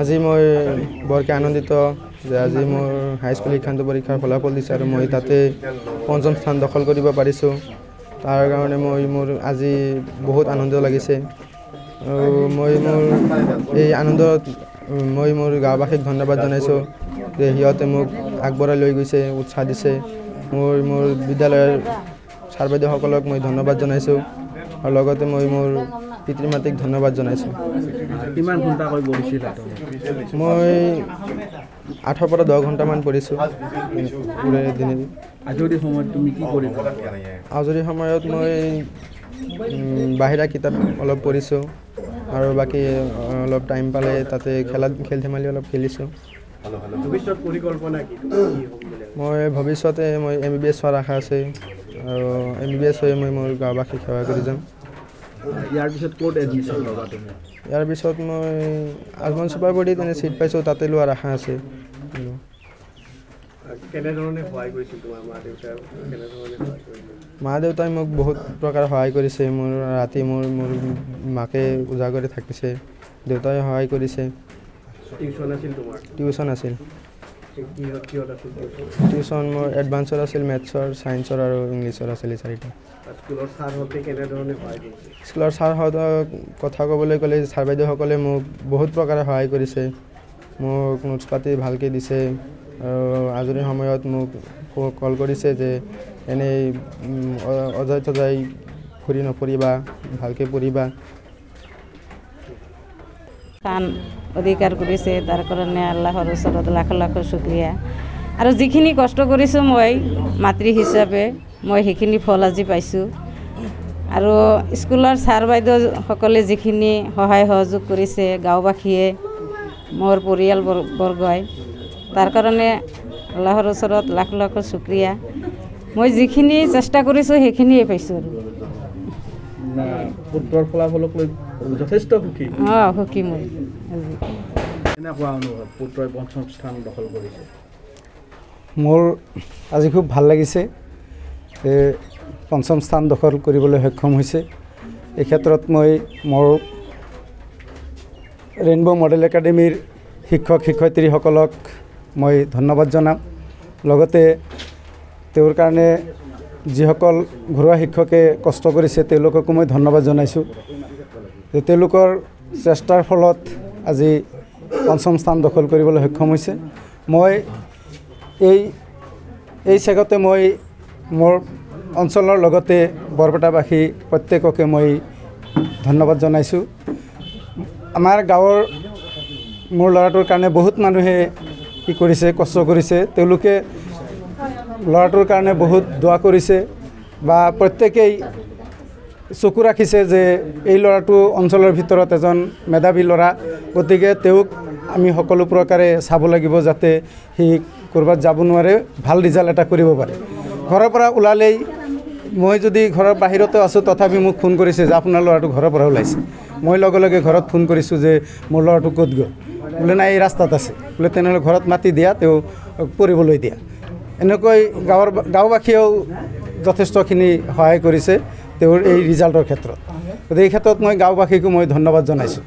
আজি মই বৰকৈ আনন্দিত যে আজি মোৰ হাইস্কুল শিক্ষান্ত পৰীক্ষাৰ ফলাফল দিছে আৰু মই তাতে পঞ্চম স্থান দখল কৰিব পাৰিছোঁ। তাৰ কাৰণে মই মোৰ আজি বহুত আনন্দ লাগিছে। আৰু মই মোৰ এই আনন্দত মই মোৰ গাঁওবাসীক ধন্যবাদ জনাইছোঁ যে সিহঁতে মোক আগবঢ়াই লৈ গৈছে উৎসাহ দিছে। মোৰ মোৰ বিদ্যালয়ৰ ছাৰ বাইদেউসকলক মই ধন্যবাদ জনাইছোঁ। আৰু লগতে মই মোৰ পিতৃ মাতৃক ধন্যবাদ জনাইছোঁ। কিমান ঘণ্টাকৈ পঢ়িছিলা মই আঠৰ পৰা দহ ঘণ্টামান পঢ়িছোঁ। আজৰি সময়ত তুমি কি কৰিবা? আজৰি সময়ত মই বাহিৰা কিতাপ অলপ পঢ়িছোঁ আৰু বাকী অলপ টাইম পালে তাতে খেলা খেল ধেমালি অলপ খেলিছোঁ। মই ভৱিষ্যতে মই এম বি বি এছ হোৱাৰ আশা আছে আৰু এম বি বি এছ হৈ মই মোৰ গাঁওবাসীক সেৱা কৰি যাম। ইয়াৰ পিছত ক'ত এডমিশ্যন ল'বা তুমি? ইয়াৰ পিছত মই আজমন চুপাৰবডীত এনে ছিট পাইছোঁ তাতে লোৱাৰ আশা আছে। কেনেধৰণে সহায় কৰিছিল তোমাৰ মা দেউতাই কেনেধৰণে সহায় কৰিছিল? মা দেউতাই মোক বহুত প্ৰকাৰ সহায় কৰিছে। মোৰ ৰাতি মোৰ মোৰ মাকে উজাগৰি থাকিছে। দেউতাই সহায় কৰিছে। টিউশ্যন আছিল তোমাৰ? টিউশ্যন কিহত আছিল। টিউশ্যন মোৰ এডভান্সৰ আছিল মেথছৰ ছায়েন্সৰ আৰু ইংলিছৰ আছিল চাৰিটা। স্কুলৰ ছাৰহঁতক কথা ক'বলৈ গ'লে ছাৰ বাইদেউসকলে মোক বহুত প্ৰকাৰে সহায় কৰিছে। মোক নোটছ পাতি ভালকৈ দিছে আৰু আজৰি সময়ত মোক কল কৰিছে যে এনেই উম, অ- অযায় তযায় ঘূৰি নফুৰিবা ভালকৈ পঢ়িবা। স্থান অধিকাৰ কৰিছে তাৰ কাৰণে আল্লাহৰ ওচৰত লাখ লাখ শুক্ৰিয়া। আৰু যিখিনি কষ্ট কৰিছোঁ মই মাতৃ হিচাপে মই সেইখিনি ফল আজি পাইছোঁ। আৰু স্কুলৰ ছাৰ বাইদেউসকলে যিখিনি সহায় সহযোগ কৰিছে গাঁওবাসীয়ে মোৰ পৰিয়াল বৰ- বৰ্গই তাৰ কাৰণে আল্লাহৰ ওচৰত লাখ লাখ শুক্ৰিয়া। মই যিখিনি চেষ্টা কৰিছোঁ সেইখিনিয়ে পাইছোঁ আৰু। পুত্ৰৰ ফলাফলক লৈ যথেষ্ট সুখী। সুখী মই কেনেকুৱা অনুভৱ? পুত্ৰই পঞ্চম স্থান দখল কৰিছে। মোৰ আজি খুব ভাল লাগিছে যে পঞ্চম স্থান দখল কৰিবলৈ সক্ষম হৈছে। এই ক্ষেত্ৰত মই মোৰ ৰেইনব' মডেল একাডেমীৰ শিক্ষক শিক্ষয়িত্ৰীসকলক মই ধন্যবাদ জনাম। লগতে তেওঁৰ কাৰণে যিসকল ঘৰুৱা শিক্ষকে কষ্ট কৰিছে তেওঁলোককো মই ধন্যবাদ জনাইছোঁ। যে তেওঁলোকৰ চেষ্টাৰ ফলত আজি পঞ্চম স্থান দখল কৰিবলৈ সক্ষম হৈছে। মই এই এই চেগতে মই মোৰ অঞ্চলৰ লগতে বৰপেটাবাসী প্ৰত্যেককে মই ধন্যবাদ জনাইছোঁ। আমাৰ গাঁৱৰ মোৰ ল'ৰাটোৰ কাৰণে বহুত মানুহে কি কৰিছে কষ্ট কৰিছে। তেওঁলোকে ল'ৰাটোৰ কাৰণে বহুত দোৱা কৰিছে বা প্ৰত্যেকেই চকু ৰাখিছে যে এই ল'ৰাটো অঞ্চলৰ ভিতৰত এজন মেধাৱী ল'ৰা। গতিকে তেওঁক আমি সকলো প্ৰকাৰে চাব লাগিব যাতে সি ক'ৰবাত যাব নোৱাৰে ভাল ৰিজাল্ট এটা কৰিব পাৰে। ঘৰৰ পৰা ওলালেই মই যদি ঘৰৰ বাহিৰতে আছোঁ তথাপি মোক ফোন কৰিছে যে আপোনাৰ ল'ৰাটো ঘৰৰ পৰা ওলাইছে। মই লগে লগে ঘৰত ফোন কৰিছোঁ যে মোৰ ল'ৰাটো ক'ত গ'ল? বোলে নাই এই ৰাস্তাত আছে। বোলে তেনেহ'লে ঘৰত মাতি দিয়া তেওঁ পঢ়িবলৈ দিয়া। এনেকৈ গাঁৱৰ গাঁওবাসীয়েও যথেষ্টখিনি সহায় কৰিছে তেওঁৰ এই ৰিজাল্টৰ ক্ষেত্ৰত। গতিকে এই ক্ষেত্ৰত মই গাঁওবাসীকো মই ধন্যবাদ জনাইছোঁ।